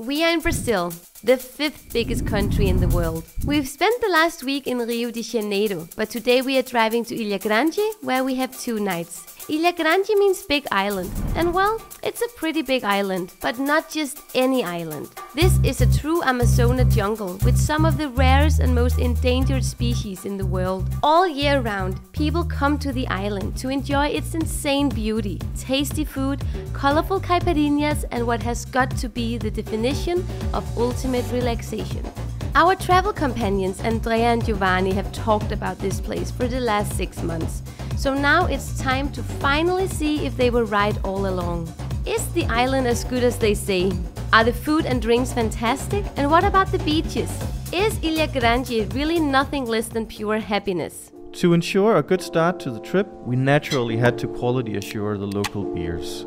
We are in Brazil, the fifth biggest country in the world. We've spent the last week in Rio de Janeiro, but today we are driving to Ilha Grande, where we have two nights. Ilha Grande means big island, and well, it's a pretty big island, but not just any island. This is a true Amazona jungle with some of the rarest and most endangered species in the world. All year round, people come to the island to enjoy its insane beauty, tasty food, colorful caipirinhas, and what has got to be the definition of ultimate relaxation. Our travel companions Andrea and Giovanni have talked about this place for the last six months. So now it's time to finally see if they were right all along. Is the island as good as they say? Are the food and drinks fantastic? And what about the beaches? Is Ilha Grande really nothing less than pure happiness? To ensure a good start to the trip, we naturally had to quality assure the local beers.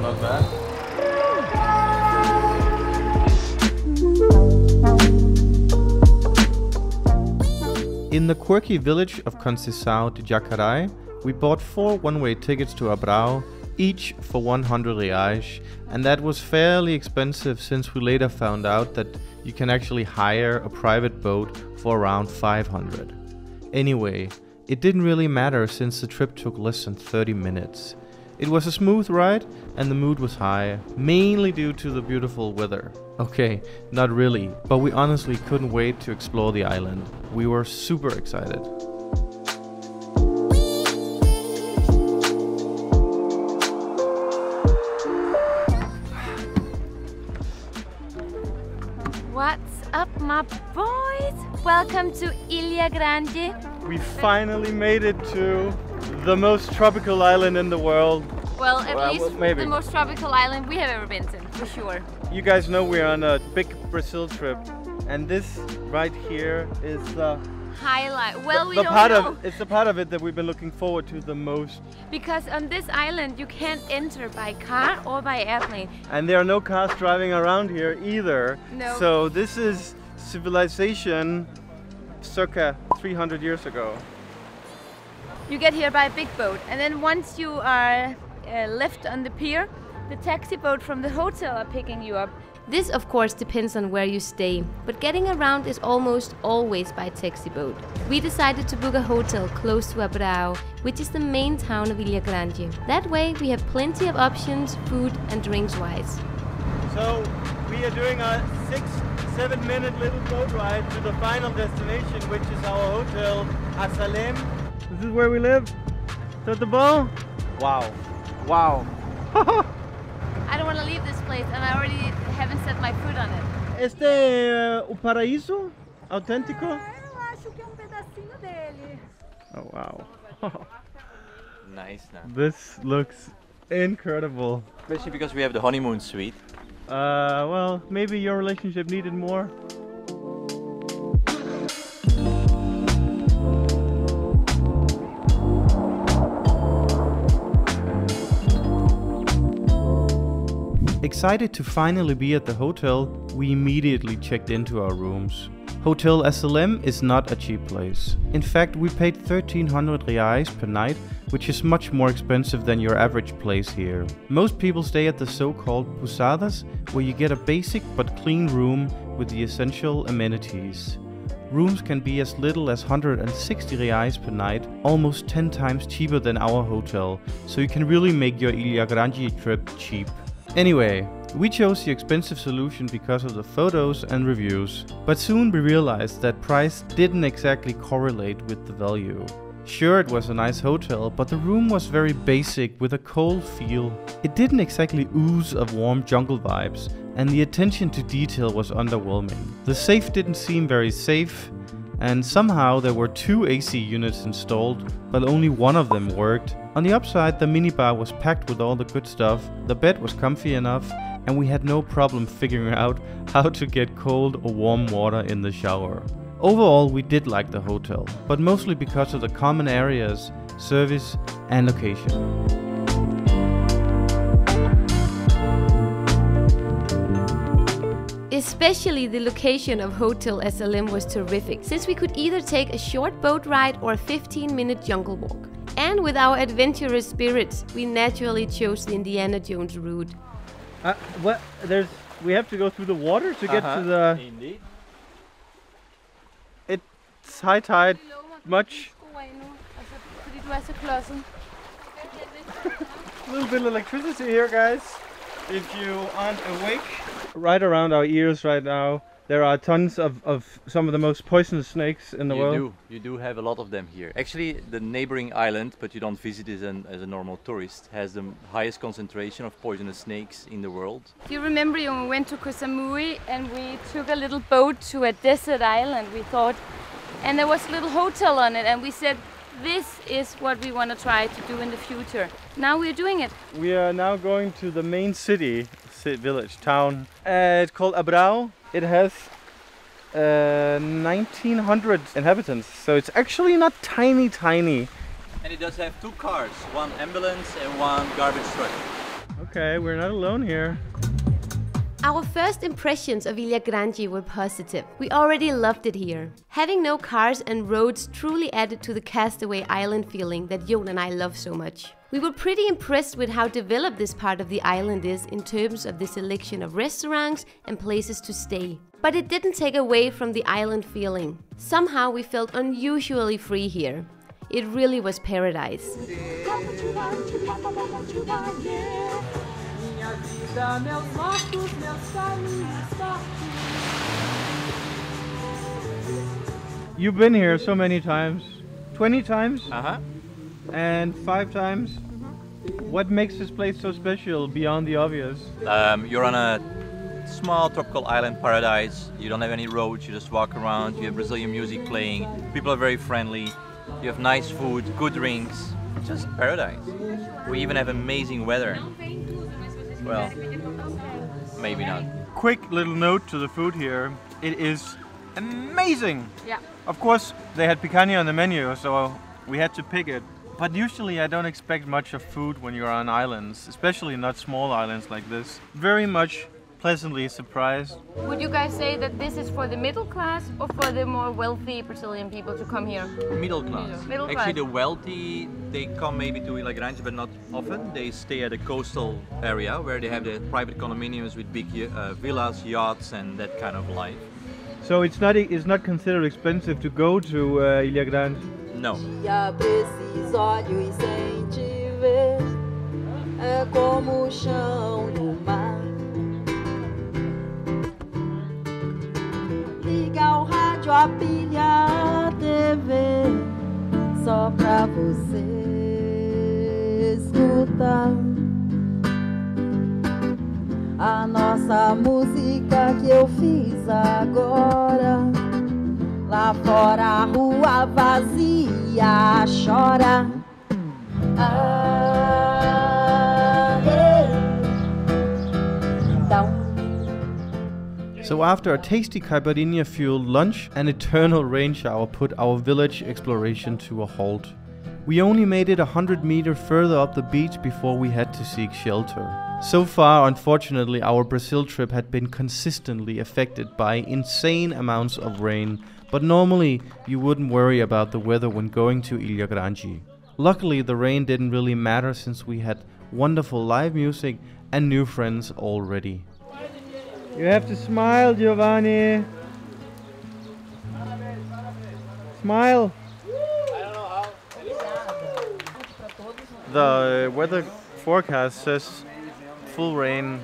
Not bad. In the quirky village of Conceição de Jacareí, we bought four one-way tickets to Abraão, each for 100 reais, and that was fairly expensive since we later found out that you can actually hire a private boat for around 500. Anyway, it didn't really matter since the trip took less than 30 minutes. It was a smooth ride and the mood was high, mainly due to the beautiful weather. Okay, not really, but we honestly couldn't wait to explore the island. We were super excited. What's up, my boys? Welcome to Ilha Grande. We finally made it to the most tropical island in the world. Well, at Well, least well, maybe. the most tropical island we have ever been to, for sure. You guys know we're on a big Brazil trip, and this right here is the Highlight. Well, we the don't part know of it's the part of it that we've been looking forward to the most. because on this island you can't enter by car or by airplane. And there are no cars driving around here either. No. So this is civilization circa 300 years ago. You get here by a big boat, and then once you are uh, left on the pier, the taxi boat from the hotel are picking you up. This, of course, depends on where you stay, but getting around is almost always by taxi boat. We decided to book a hotel close to Abraão, which is the main town of Ilha Grande. That way, we have plenty of options, food and drinks wise. So we are doing a six, seven minute little boat ride to the final destination, which is our hotel, Asalem. This is where we live. Is that the ball? Wow. Wow. I don't want to leave this place, and I already haven't set my foot on it. Este é o paraíso autêntico? Eu acho que é um pedacinho dele. Oh wow. Nice now. this looks incredible. Especially because we have the honeymoon suite. Uh, well, maybe your relationship needed more. Excited to finally be at the hotel, we immediately checked into our rooms. Hotel SLM is not a cheap place. In fact, we paid 1300 reais per night, which is much more expensive than your average place here. Most people stay at the so-called pousadas, where you get a basic but clean room with the essential amenities. Rooms can be as little as 160 reais per night, almost 10 times cheaper than our hotel, so you can really make your Ilha Grande trip cheap. Anyway, we chose the expensive solution because of the photos and reviews, but soon we realized that price didn't exactly correlate with the value. Sure, it was a nice hotel, but the room was very basic with a cold feel. It didn't exactly ooze of warm jungle vibes, and the attention to detail was underwhelming. The safe didn't seem very safe, and somehow there were two AC units installed, but only one of them worked. On the upside, the minibar was packed with all the good stuff, the bed was comfy enough, and we had no problem figuring out how to get cold or warm water in the shower. Overall, we did like the hotel, but mostly because of the common areas, service, and location. Especially the location of Hotel SLM was terrific, since we could either take a short boat ride or a 15 minute jungle walk. And with our adventurous spirits, we naturally chose the Indiana Jones route. Uh, what? There's we have to go through the water to get to Uh-huh. the Indeed. it's high tide. Much. Fordi du så klodset. A little bit of electricity here, guys. If you aren't awake, right around our ears right now, there are tons of, of some of the most poisonous snakes in the you world. do. You do have a lot of them here. Actually, the neighboring island, but you don't visit it as, an, as a normal tourist, has the highest concentration of poisonous snakes in the world. Do you remember when we went to Koh Samui and we took a little boat to a desert island? We thought, and there was a little hotel on it, and we said, this is what we want to try to do in the future. Now we're doing it. We are now going to the main city, ci- village, town. Uh, it's called Abraão. It has uh, 1900 inhabitants, so it's actually not tiny, tiny. And it does have two cars, one ambulance and one garbage truck. Okay, we're not alone here. Our first impressions of Ilha Grande were positive. We already loved it here. Having no cars and roads truly added to the castaway island feeling that Joen and I love so much. We were pretty impressed with how developed this part of the island is in terms of the selection of restaurants and places to stay. But it didn't take away from the island feeling. Somehow we felt unusually free here. It really was paradise. Minha vida, meus mortos, meus caminhos tortos. You've been here so many times. 20 times Uh huh. and 5 times. What makes this place so special beyond the obvious? Um, you're on a small tropical island paradise. You don't have any roads. You just walk around. You have Brazilian music playing. People are very friendly. You have nice food, good drinks. Just paradise. We even have amazing weather. Well, maybe not. Quick little note to the food here. It is amazing. Yeah. Of course, they had picanha on the menu, so we had to pick it. But usually, I don't expect much of food when you're on islands, especially not small islands like this. Very much pleasantly surprised. Would you guys say that this is for the middle class or for the more wealthy Brazilian people to come here? Middle class. Middle Actually, class. the wealthy they come maybe to Ilha Grande, but not often. They stay at a coastal area where they have the private condominiums with big uh, villas, yachts, and that kind of life. So it's not it's not considered expensive to go to uh, Ilha Grande. No. Pra esses olhos sem te ver é como o chão do mar. Rádio, a pilha, a TV, só pra você escutar. A nossa música que eu fiz agora. Lá fora a rua vazia chora. Ah, So after a tasty caipirinha fueled lunch, an eternal rain shower put our village exploration to a halt. We only made it a hundred meter further up the beach before we had to seek shelter. So far, unfortunately, our Brazil trip had been consistently affected by insane amounts of rain, but normally you wouldn't worry about the weather when going to Ilha Grande. Luckily, the rain didn't really matter since we had wonderful live music and new friends already. You have to smile, Giovanni. Smile. The weather forecast says full rain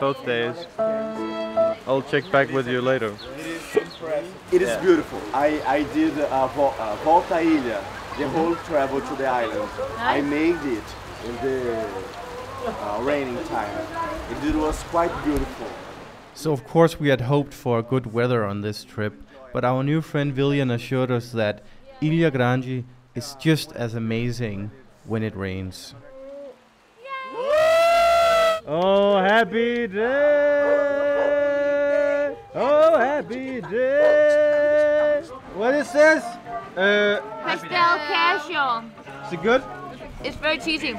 both days. I'll check back with you later. It is beautiful. I, I did a, vo- a Volta Ilha, the whole travel to the island. I made it in the uh, raining time. It was quite beautiful. So, of course, we had hoped for good weather on this trip, but our new friend Villian assured us that Ilha Grande is just as amazing when it rains. Oh, happy day! Oh, happy day! What is this? Uh, Pastel Casio. is it good? It's very cheesy.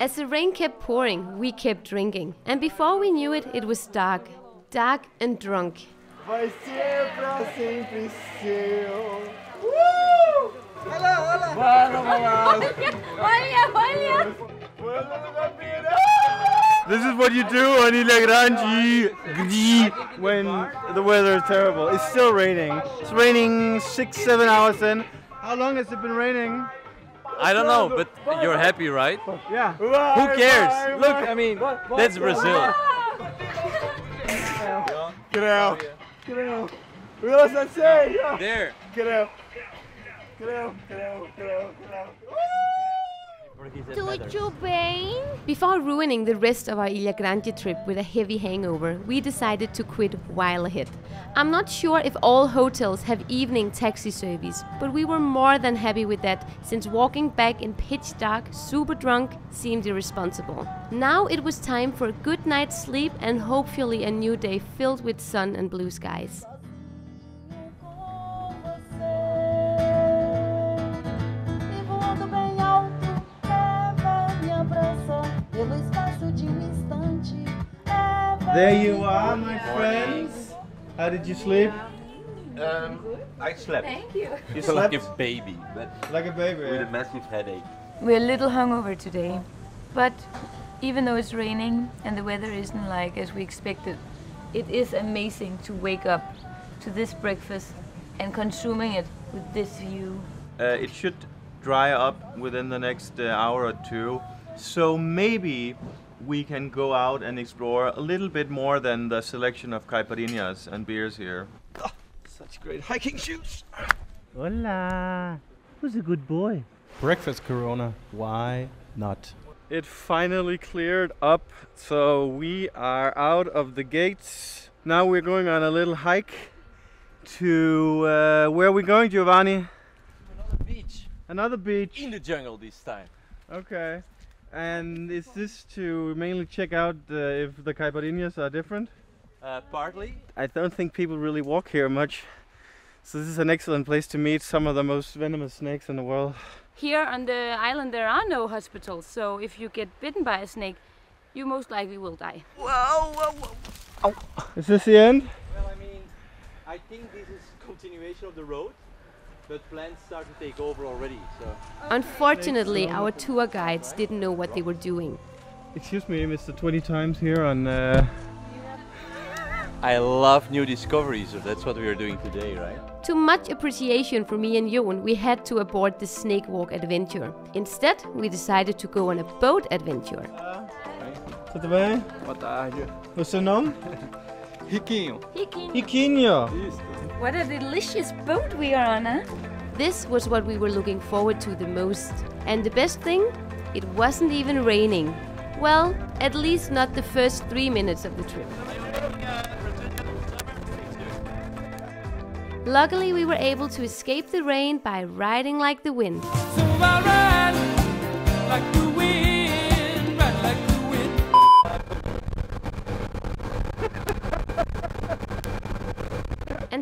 As the rain kept pouring, we kept drinking. And before we knew it, it was dark. Dark and drunk. Vai ser pra sempre seu. Olha, olha! Quando na beira. This is what you do on Ilha Grande when the weather is terrible. It's still raining. It's raining six, seven hours in. How long has it been raining? I don't know, but you're happy, right? Yeah. Who cares? Look, I mean, that's Brazil. Get out. Get out. What else I say? Yeah. There. Get out. Get out. Get out. Get out. Get out. Tudo bem? Before ruining the rest of our Ilha Grande trip with a heavy hangover, we decided to quit while ahead. I'm not sure if all hotels have evening taxi service, but we were more than happy with that since walking back in pitch dark, super drunk, seemed irresponsible. Now it was time for a good night's sleep and hopefully a new day filled with sun and blue skies. Pelo espaço de um instante. There you are, my friends. How did you sleep? Um, I slept Thank You like slept like a baby, but like a baby. with a massive headache. We're a little hungover today, but even though it's raining and the weather isn't like as we expected, it is amazing to wake up to this breakfast and consuming it with this view. Uh, it should dry up within the next uh, hour or two. So maybe we can go out and explore a little bit more than the selection of caipirinhas and beers here. Such great hiking shoes. Hola. Who's a good boy? Breakfast Corona. Why not? It finally cleared up, so we are out of the gates. Now we're going on a little hike to uh, where are we going, Giovanni? Another beach Another beach. in the jungle this time. Okay. And is this to mainly check out uh, if the caipirinhas are different? Uh, partly. I don't think people really walk here much. So this is an excellent place to meet some of the most venomous snakes in the world. Here on the island, there are no hospitals, so if you get bitten by a snake, you most likely will die. Whoa! Whoa! Whoa! Is this the end? Well, I mean, I think this is continuation of the road, but plants start to take over already. So Unfortunately, our tour guides didn't know what they were doing. Excuse me, Mr. 20 times here on. Uh, I love new discoveries, so that's what we are doing today, right? To much appreciation for me and Joen, we had to abort the snake walk adventure. Instead, we decided to go on a boat adventure. tudo bem? Boa tarde. O seu nome? Riquinho. Iquinho. What a delicious boat we are on, huh? This was what we were looking forward to the most. And the best thing? It wasn't even raining. Well, at least not the first three minutes of the trip. Luckily, we were able to escape the rain by riding like the wind.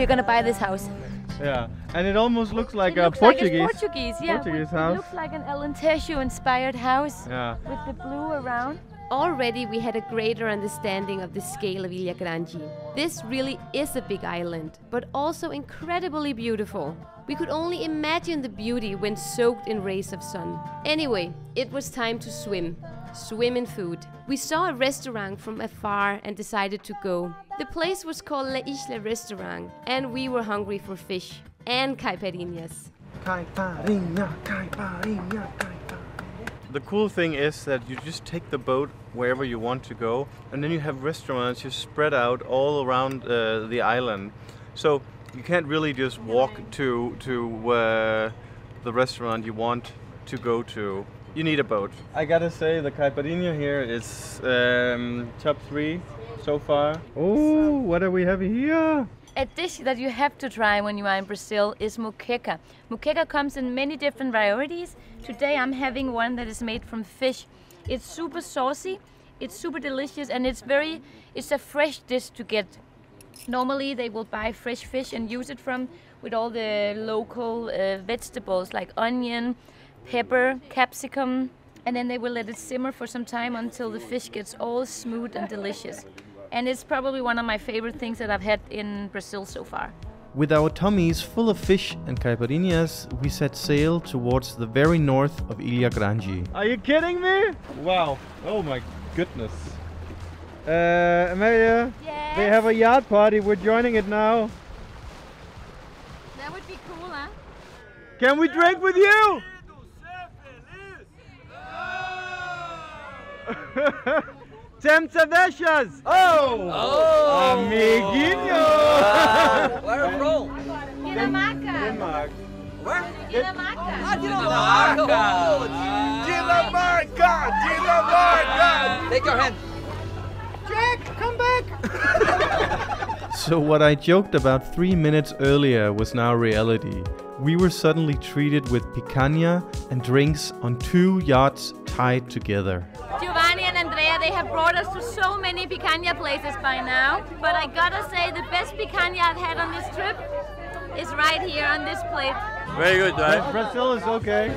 We're gonna buy this house. Yeah, and it almost looks like it a looks Portuguese. Like it's Portuguese, yeah. Portuguese it, house. It looks like an Alentejo inspired house Yeah. with the blue around. Already we had a greater understanding of the scale of Ilha Grande. This really is a big island, but also incredibly beautiful. We could only imagine the beauty when soaked in rays of sun. Anyway, it was time to swim. Swim in food. We saw a restaurant from afar and decided to go. The place was called La Isla Restaurant, and we were hungry for fish and caipirinhas. Caipirinha, caipirinha, caipirinha. The cool thing is that you just take the boat wherever you want to go, and then you have restaurants just spread out all around uh, the island. So you can't really just walk to to uh, the restaurant you want to go to. You need a boat. I gotta say, the caipirinha here is um, top three so far. Oh, what are we having here? A dish that you have to try when you are in Brazil is moqueca. Moqueca comes in many different varieties. Today I'm having one that is made from fish. It's super saucy It's super delicious and it's very it's a fresh dish to get. Normally they will buy fresh fish and use it from with all the local uh, vegetables like onion, pepper, capsicum, and then they will let it simmer for some time until the fish gets all smooth and delicious. And it's probably one of my favorite things that I've had in Brazil so far. With our tummies full of fish and caipirinhas, we set sail towards the very north of Ilha Grande. Are you kidding me? Wow. Oh my goodness. Uh, Amalie, Yes. they have a yacht party. We're joining it now. That would be cool, huh? Can we drink with you? Tem cervejas! Oh! Oh! Amiguinho! Where from? Dinamarca. Denmark. Where? Dinamarca. Ah, Dinamarca! Dinamarca! Dinamarca! Take your hand. Jack, come back! so, what I joked about three minutes earlier was now reality. We were suddenly treated with picanha and drinks on two yachts tied together. Giovanni and Andrea, they have brought us to so many picanha places by now. But I gotta say, the best picanha I've had on this trip is right here on this plate. Very good, right? Brazil is okay.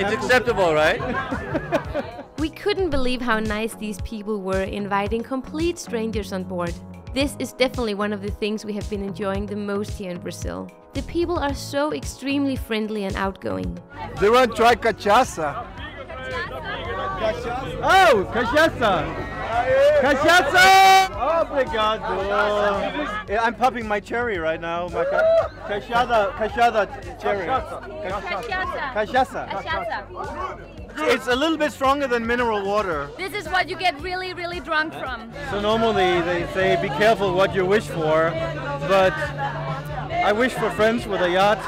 It's acceptable, right? We couldn't believe how nice these people were inviting complete strangers on board. This is definitely one of the things we have been enjoying the most here in Brazil. The people are so extremely friendly and outgoing. They want to try cachaça? Oh, cachaça! Cachaça! Obrigado! Oh yeah, I'm popping my cherry right now. My ca- cachaça, cachaça cherry. Cachaça. Cachaça. Cachaça. It's a little bit stronger than mineral water. This is what you get really, really drunk from. So normally they say be careful what you wish for, but I wish for friends with a yacht.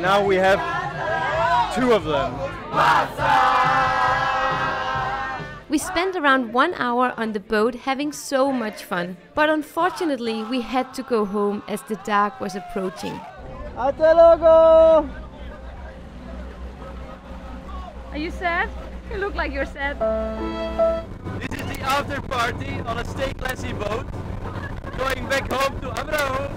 Now we have two of them. We spent around one hour on the boat having so much fun. But unfortunately, we had to go home as the dark was approaching. Hasta luego! Are you sad? You look like you're sad. This is the after party on a stay classy boat. Going back home to Abraão.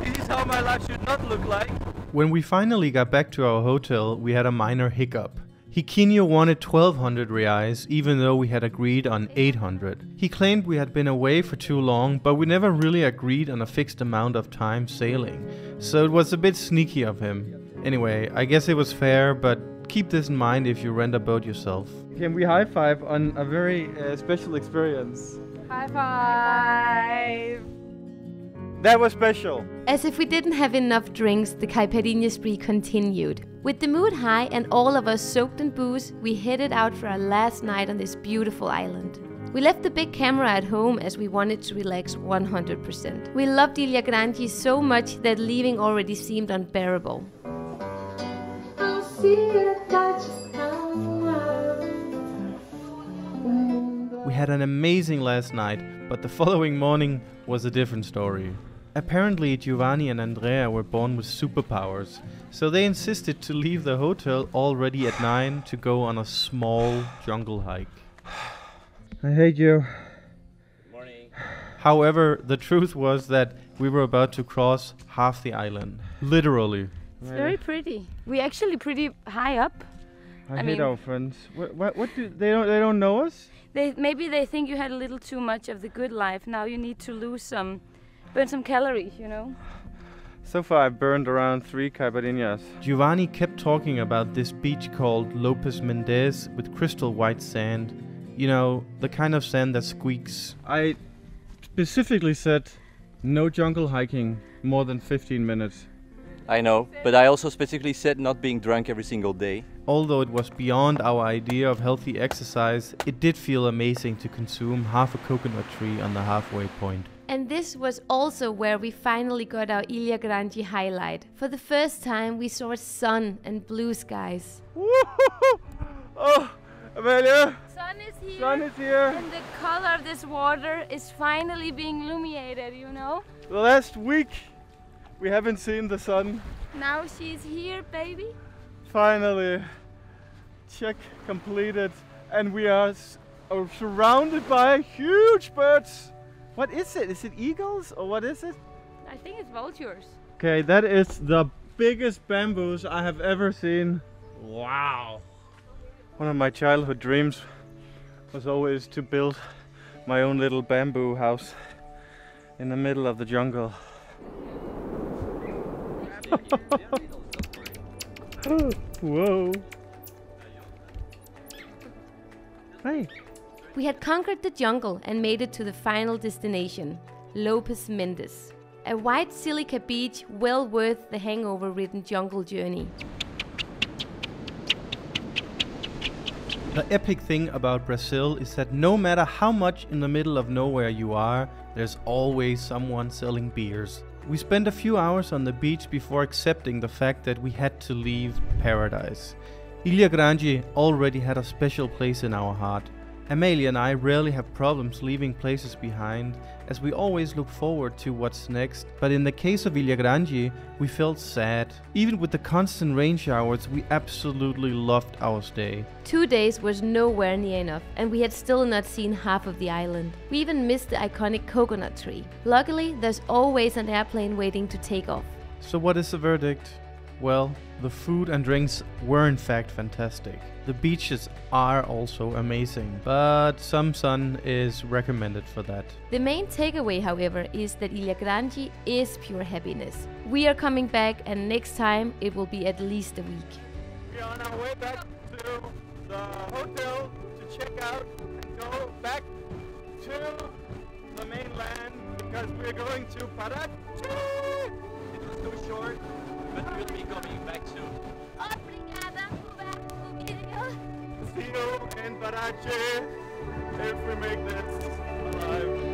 This is how my life should not look like. When we finally got back to our hotel, we had a minor hiccup. Hikinio wanted 1200 reais, even though we had agreed on 800. He claimed we had been away for too long, but we never really agreed on a fixed amount of time sailing, so it was a bit sneaky of him. Anyway, I guess it was fair, but keep this in mind if you rent a boat yourself. Can we high five on a very uh, special experience? High five. That was special. As if we didn't have enough drinks, the caipirinha spree continued. With the mood high and all of us soaked in booze, we headed out for our last night on this beautiful island. We left the big camera at home as we wanted to relax 100%. We loved Ilha Grande so much that leaving already seemed unbearable. We had an amazing last night, but the following morning was a different story. Apparently, Giovanni and Andrea were born with superpowers, so they insisted to leave the hotel already at 9 to go on a small jungle hike. I hate you. Morning. However, the truth was that we were about to cross half the island. Literally. It's very pretty. We're actually pretty high up. I, I hate mean- our friends. What, what, what do they don't they don't know us? They maybe they think you had a little too much of the good life. Now you need to lose some, burn some calories. You know. So far, I've burned around three caipirinhas. Giovanni kept talking about this beach called Lopes Mendes with crystal white sand. You know, the kind of sand that squeaks. I specifically said no jungle hiking more than 15 minutes. I know, but I also specifically said not being drunk every single day. Although it was beyond our idea of healthy exercise, it did feel amazing to consume half a coconut tree on the halfway point. And this was also where we finally got our Ilha Grande highlight. For the first time, we saw sun and blue skies. Oh, Amalie, Sun is here. sun is here. And the color of this water is finally being illuminated. You know. The last week we haven't seen the sun. Now she's here, baby. Finally, check completed, and we are s- are surrounded by huge birds. What is it? Is it eagles or what is it? I think it's vultures. Okay, that is the biggest bamboos I have ever seen. Wow. One of my childhood dreams was always to build my own little bamboo house in the middle of the jungle. Whoa. Hey. We had conquered the jungle and made it to the final destination, Lopes Mendes. A white silica beach well worth the hangover ridden jungle journey. The epic thing about Brazil is that no matter how much in the middle of nowhere you are, there's always someone selling beers. We spent a few hours on the beach before accepting the fact that we had to leave paradise. Ilha Grande already had a special place in our heart. Amalie and I rarely have problems leaving places behind, as we always look forward to what's next, but in the case of Ilha Grande, we felt sad. Even with the constant rain showers, we absolutely loved our stay. Two days was nowhere near enough, and we had still not seen half of the island. We even missed the iconic coconut tree. Luckily, there's always an airplane waiting to take off. So, what is the verdict? Well, the food and drinks were in fact fantastic. The beaches are also amazing, but some sun is recommended for that. The main takeaway, however, is that Ilha Grande is pure happiness. We are coming back, and next time it will be at least a week. We are on our way back to the hotel to check out and go back to the mainland because we're going to Paraty. It was too short, but we'll be coming back soon. Obrigada por vídeo. See you in Paraty if we make this alive.